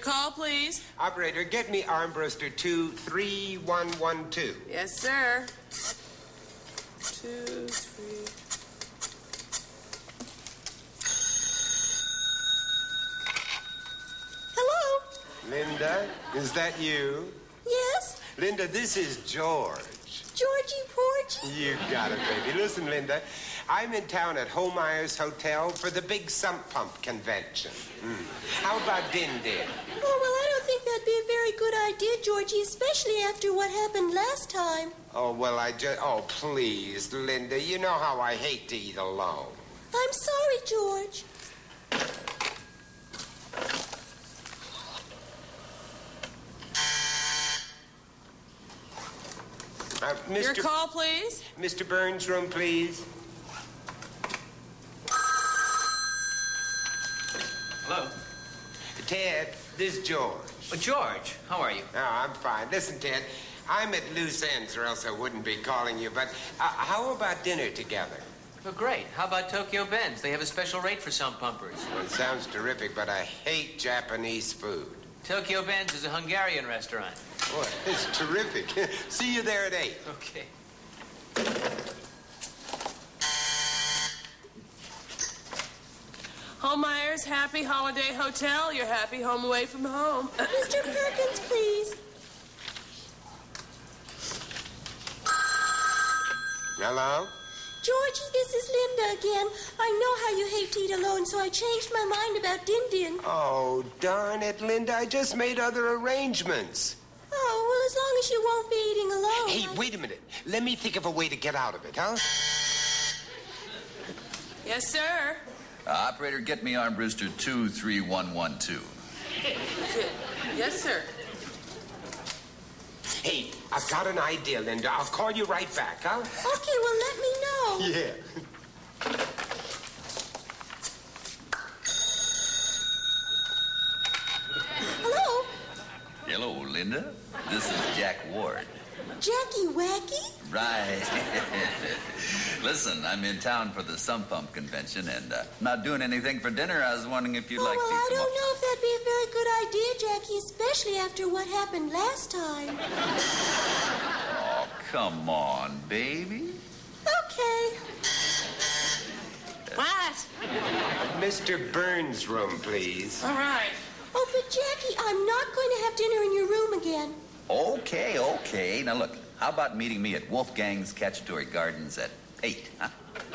call, please. Operator, get me Armbruster 23112. Yes, sir. Two, three. Hello? Linda, is that you? Yes? Linda, this is George. Georgie Porgy? You got it, baby. Listen, Linda, I'm in town at Holmeyer's Hotel for the big sump pump convention. Hmm. How about Din Din? Oh, well, I don't think that'd be a very good idea, Georgie, especially after what happened last time. Oh, well, I just. Oh, please, Linda. You know how I hate to eat alone. I'm sorry, George. Uh, Your Mr. call, please. Mr. Burns' room, please. Ted, this is George. Oh, George, how are you? Oh, I'm fine. Listen, Ted, I'm at loose ends, or else I wouldn't be calling you. But uh, how about dinner together? Well, great. How about Tokyo Ben's? They have a special rate for sump pumpers. Well, it sounds terrific, but I hate Japanese food. Tokyo Ben's is a Hungarian restaurant. Boy, it's terrific. See you there at 8. Okay. Holmeyer's Happy Holiday Hotel. You're happy home away from home. Mr. Perkins, please. Hello? Georgie, this is Linda again. I know how you hate to eat alone, so I changed my mind about Din Din. Oh, darn it, Linda. I just made other arrangements. Oh, well, as long as you won't be eating alone. Hey, I- wait a minute. Let me think of a way to get out of it, huh? Yes, sir. Uh, operator, get me Armbruster 23112. Yes, sir. Hey, I've got an idea, Linda. I'll call you right back, huh? Okay, well, let me know. Yeah. Hello? Hello, Linda. This is Jack Ward. Jackie Wacky? Right. Listen, I'm in town for the Sump Pump convention and uh, not doing anything for dinner. I was wondering if you'd oh, like well, to I don't know if that'd be a very good idea, Jackie, especially after what happened last time. Oh, come on, baby. Okay. What? Mr. Burns' room, please. All right. Oh, but Jackie, I'm not going to have dinner in your room again. Okay, okay. Now look, how about meeting me at Wolfgang's Cacciatore Gardens at 8, huh?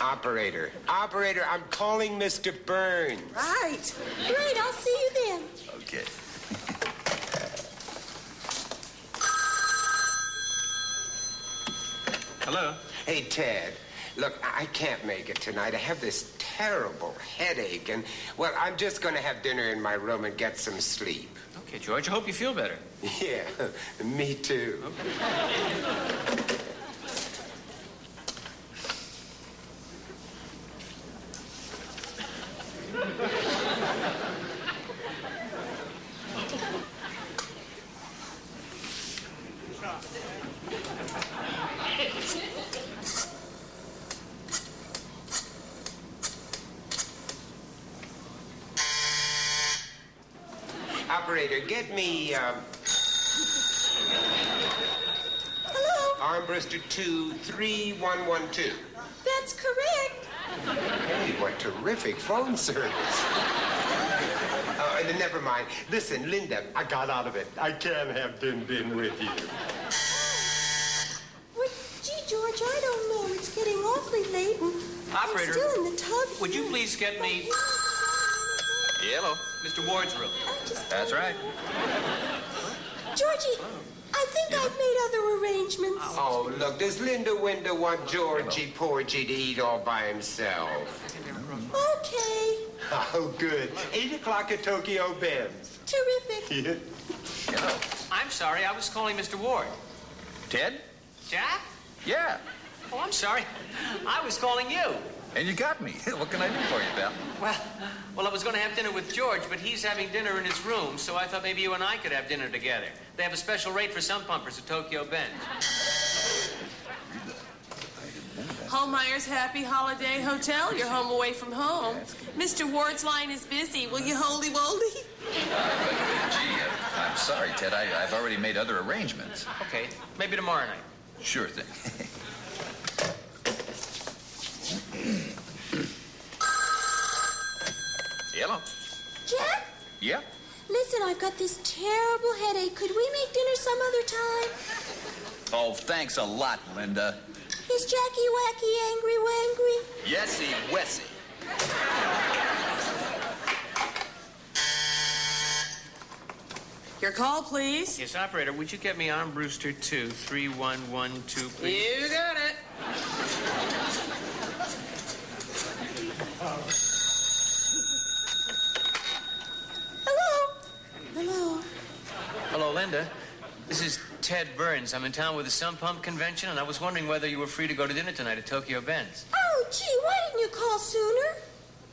Operator. Operator, I'm calling Mr. Burns. Right. Great, I'll see you then. Okay. Hello. Hey, Ted. Look, I can't make it tonight. I have this terrible headache, and, well, I'm just going to have dinner in my room and get some sleep. Okay, George, I hope you feel better. Yeah, me too. Operator, get me um, Hello? Armbruster 23112. That's correct. Hey, what terrific phone service. Oh, and never mind. Listen, Linda, I got out of it. I can't have Din Din with you. Well, gee, George, I don't know. It's getting awfully late and Operator, I'm still in the tub. Would you please get me Hello. Mr. Ward's room? Oh, just- That's right. Georgie, I think I've made other arrangements. Oh, look, does Linda Winda want Georgie Porgy to eat all by himself? Okay. Oh, good. Eight o'clock at Tokyo Ben's. Terrific. Hello. I'm sorry, I was calling Mr. Ward. Ted? Jack? Yeah. Oh, I'm sorry. I was calling you. And you got me. what can I do for you, pal? Well, well, I was going to have dinner with George, but he's having dinner in his room, so I thought maybe you and I could have dinner together. They have a special rate for sump pumpers at Tokyo Bend. Holmeyer's Happy Holiday Hotel. You're home away from home. Mr. Ward's line is busy. Will you holdy woldy? Uh, gee, uh, I'm sorry, Ted. I, I've already made other arrangements. Okay, maybe tomorrow night. Sure thing. Hello. Jack? Yeah. Listen, I've got this terrible headache. Could we make dinner some other time? Oh, thanks a lot, Linda. Is Jackie Wacky angry wangry? Yesy, Wessie. Your call, please. Yes, operator, would you get me Armbruster 2, 3112, please? You got it. Hello? Hello? Linda. This is Ted Burns. I'm in town with the Sump Pump Convention, and I was wondering whether you were free to go to dinner tonight at Tokyo Ben's. Oh, gee, why didn't you call sooner?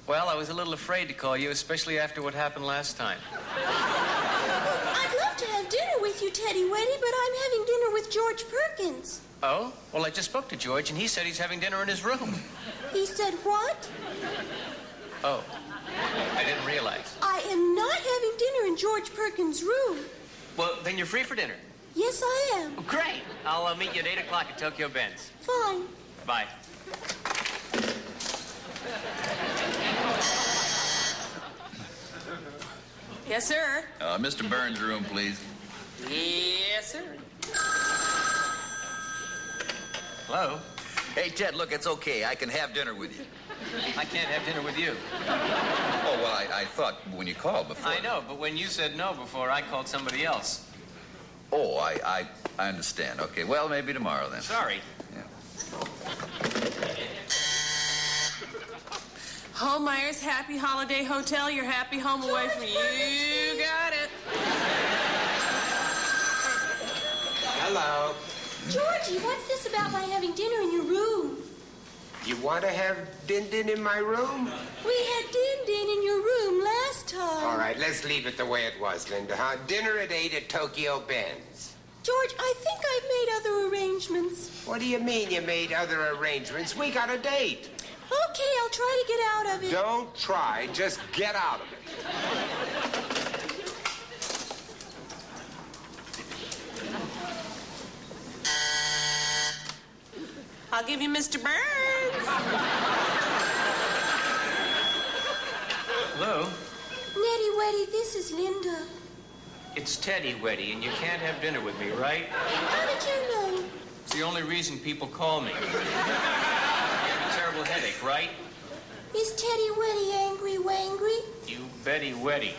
Well, I was a little afraid to call you, especially after what happened last time. I'd love to have dinner with you, Teddy Weddy, but I'm having dinner with George Perkins. Oh? Well, I just spoke to George, and he said he's having dinner in his room. He said what? Oh. I didn't realize. I am not having dinner in George Perkins' room. Well, then you're free for dinner. Yes, I am. Great. I'll uh, meet you at 8 o'clock at Tokyo Ben's. Fine. Bye. Yes, sir. Uh, Mr. Burns' room, please. Yes, sir. Hello? Hey, Ted, look, it's okay. I can have dinner with you. I can't have dinner with you. Oh, well, I, I thought when you called before. I know, but when you said no before, I called somebody else. Oh, I, I, I understand. Okay, well, maybe tomorrow then. Sorry. Yeah. Holmeyer's Happy Holiday Hotel. Your happy home away from you. You got it. Hello. Georgie, what's this about my having dinner in your room? You want to have Din Din in my room? We had Din Din in your room last time. All right, let's leave it the way it was, Linda, huh? Dinner at 8 at Tokyo Ben's. George, I think I've made other arrangements. What do you mean you made other arrangements? We got a date. Okay, I'll try to get out of it. Don't try, just get out of it. I'll give you Mr. Burns. Hello? Nettie Weddy, this is Linda. It's Teddy Weddy, and you can't have dinner with me, right? How did you know? It's the only reason people call me. You have a terrible headache, right? Is Teddy Weddy angry wangry? You Betty Weddy.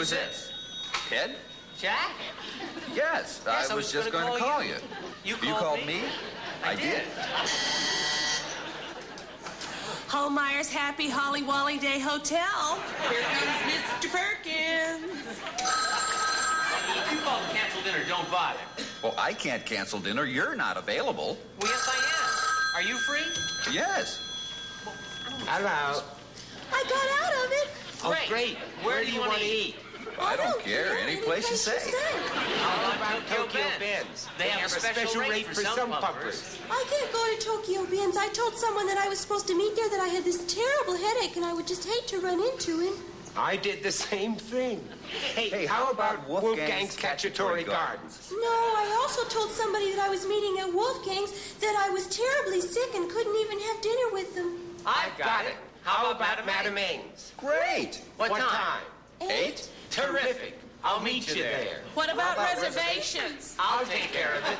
Who's this? Ted? Jack? Yes, Yes, I was just going gonna to call you. You You called, called me? I did. Holmeyer's Happy Holly Wally Day Hotel. Here comes Mr. Perkins. If you call to cancel dinner, don't bother. Well, I can't cancel dinner. You're not available. Well, yes, I am. Are you free? Yes. Hello. I got out of it. Oh, great. Where, do you want to eat? I don't care. Any place you say. How about Tokyo Tokyo Ben's. Ben's? They have a special rate for some sump pumpers. I can't go to Tokyo Ben's. I told someone that I was supposed to meet there that I had this terrible headache and I would just hate to run into him. I did the same thing. Hey, how about uh, Wolfgang's Cacciatore Gardens? No, I also told somebody that I was meeting at Wolfgang's that I was terribly sick and couldn't even have dinner with them. I've got it. How about Madame Ing's? Great. What, What time? time? Eight? Terrific. I'll meet you there. What about, about reservations? I'll take care of it.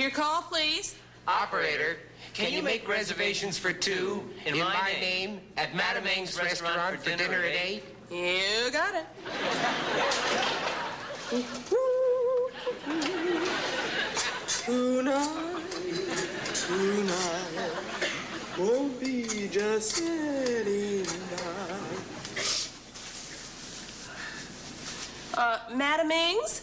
Your call, please. Operator, can you make reservations for two In my name, at Madame Ing's restaurant for dinner at eight? You got it. Tonight, tonight won't be just any night. Uh, Madam Ings?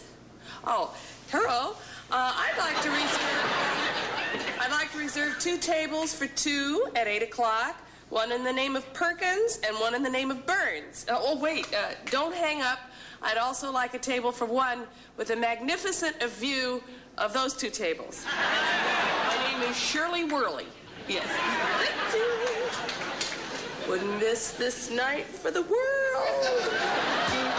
Oh, hello. Uh, I'd like to reserve. I'd like to reserve two tables for two at eight o'clock. One in the name of Perkins and one in the name of Burns. Uh, oh, wait, uh, don't hang up. I'd also like a table for one with a magnificent view of those two tables. Name is Shirley Worley. Yes. Wouldn't miss this night for the world.